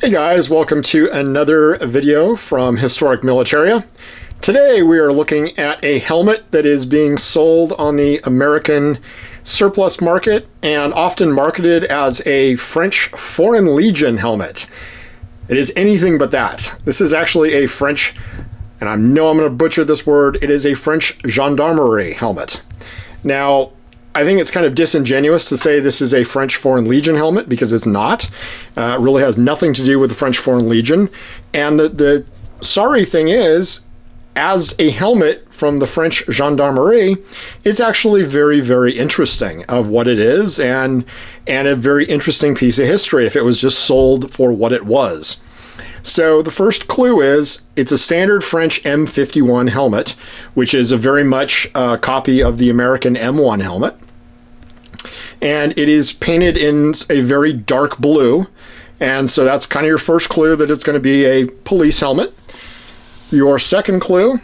Hey guys, welcome to another video from Historic Militaria. Today we are looking at a helmet that is being sold on the American surplus market and often marketed as a French Foreign Legion helmet. It is anything but that. This is actually a French, and I know I'm going to butcher this word, it is a French gendarmerie helmet. Now, I think it's kind of disingenuous to say this is a French Foreign Legion helmet because it's not. Uh, it really has nothing to do with the French Foreign Legion. And the, the sorry thing is, as a helmet from the French Gendarmerie, it's actually very, very interesting of what it is and and a very interesting piece of history if it was just sold for what it was. So the first clue is it's a standard French M51 helmet, which is a very much uh, copy of the American M1 helmet. And it is painted in a very dark blue. And so that's kind of your first clue that it's going to be a police helmet. Your second clue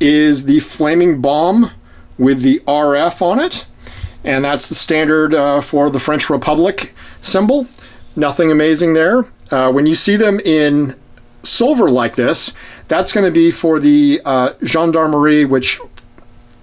is the flaming bomb with the RF on it. And that's the standard uh, for the French Republic symbol. Nothing amazing there. Uh, when you see them in silver like this, that's going to be for the uh, gendarmerie, which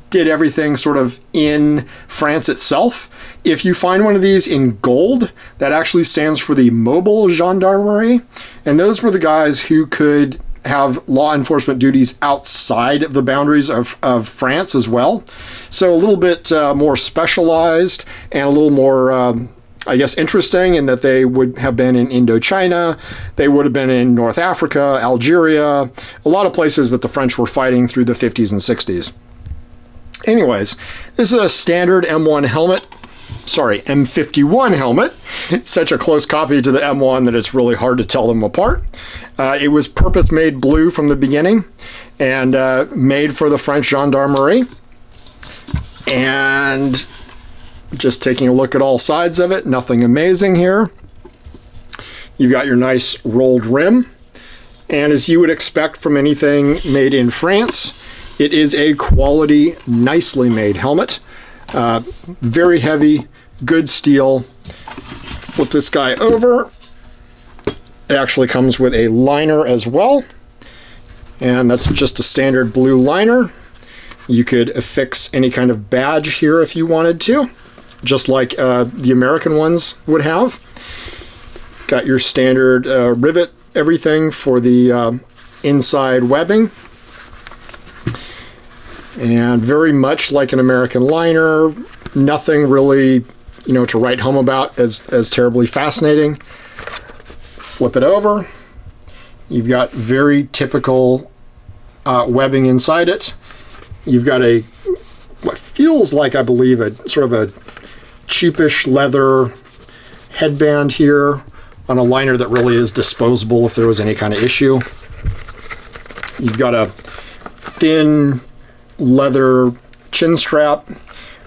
did everything sort of in France itself. If you find one of these in gold, that actually stands for the mobile gendarmerie. And those were the guys who could have law enforcement duties outside of the boundaries of, of France as well. So a little bit uh, more specialized and a little more um, I guess, interesting in that they would have been in Indochina, they would have been in North Africa, Algeria, a lot of places that the French were fighting through the 50s and 60s. Anyways, this is a standard M1 helmet. Sorry, M51 helmet. Such a close copy to the M1 that it's really hard to tell them apart. Uh, it was purpose made blue from the beginning and uh, made for the French gendarmerie. And just taking a look at all sides of it, nothing amazing here. You've got your nice rolled rim. And as you would expect from anything made in France, it is a quality, nicely made helmet. Uh, very heavy, good steel. Flip this guy over. It actually comes with a liner as well. And that's just a standard blue liner. You could affix any kind of badge here if you wanted to just like uh, the American ones would have. Got your standard uh, rivet, everything for the uh, inside webbing. And very much like an American liner, nothing really, you know, to write home about as, as terribly fascinating. Flip it over. You've got very typical uh, webbing inside it. You've got a what feels like, I believe, a sort of a cheapish leather headband here on a liner that really is disposable if there was any kind of issue. You've got a thin leather chin strap,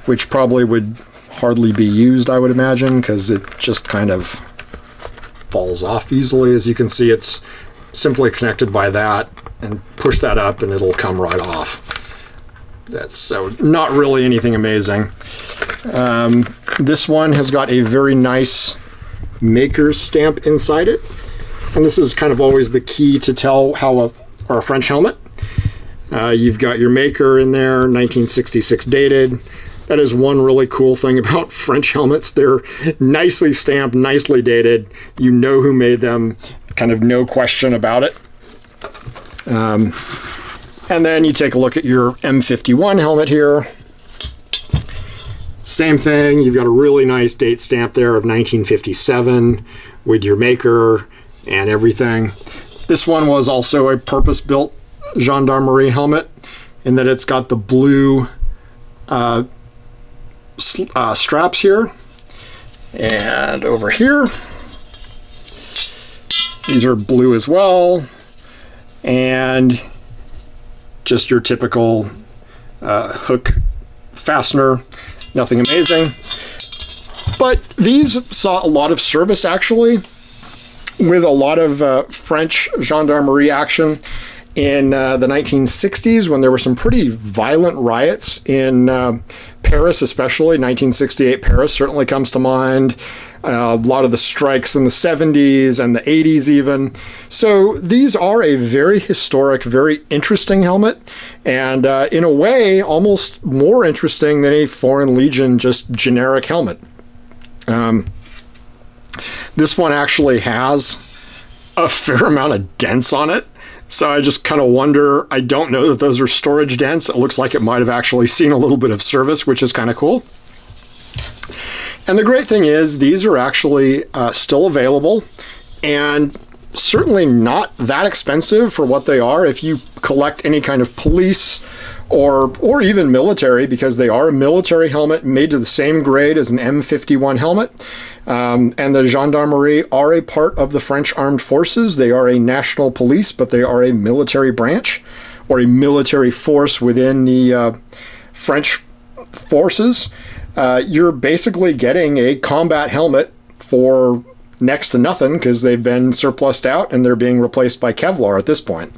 which probably would hardly be used, I would imagine, because it just kind of falls off easily. As you can see, it's simply connected by that and push that up and it'll come right off. That's so not really anything amazing. Um, this one has got a very nice maker's stamp inside it. And this is kind of always the key to tell how a, or a French helmet. Uh, you've got your maker in there, 1966 dated. That is one really cool thing about French helmets. They're nicely stamped, nicely dated. You know who made them, kind of no question about it. Um, and then you take a look at your M51 helmet here. Same thing, you've got a really nice date stamp there of 1957 with your maker and everything. This one was also a purpose-built gendarmerie helmet in that it's got the blue uh, uh, straps here. And over here these are blue as well. And just your typical uh, hook fastener nothing amazing. But these saw a lot of service actually, with a lot of uh, French gendarmerie action in uh, the 1960s when there were some pretty violent riots in uh, Paris, especially 1968 Paris certainly comes to mind. uh, a lot of the strikes in the 70s and the 80s, even. So these are a very historic, very interesting helmet, and uh, in a way, almost more interesting than a Foreign Legion just generic helmet. Um, this one actually has a fair amount of dents on it. So I just kind of wonder, I don't know that those are storage dents. It looks like it might have actually seen a little bit of service, which is kind of cool. And the great thing is these are actually uh, still available and certainly not that expensive for what they are. If you collect any kind of police or or even military, because they are a military helmet made to the same grade as an M51 helmet. Um, and the gendarmerie are a part of the French armed forces. They are a national police, but they are a military branch or a military force within the uh, French forces. Uh, you're basically getting a combat helmet for next to nothing because they've been surplused out and they're being replaced by Kevlar at this point.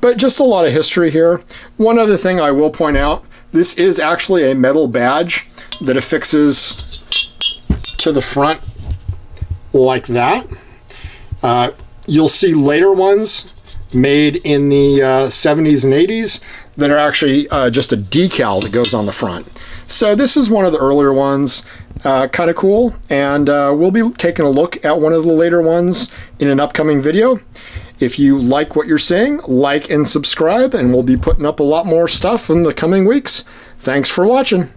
But just a lot of history here. One other thing I will point out, this is actually a metal badge that affixes to the front like that. Uh, you'll see later ones made in the uh, 70s and 80s that are actually uh, just a decal that goes on the front. So this is one of the earlier ones, uh, kind of cool, and uh, we'll be taking a look at one of the later ones in an upcoming video. If you like what you're seeing, like and subscribe, and we'll be putting up a lot more stuff in the coming weeks. Thanks for watching.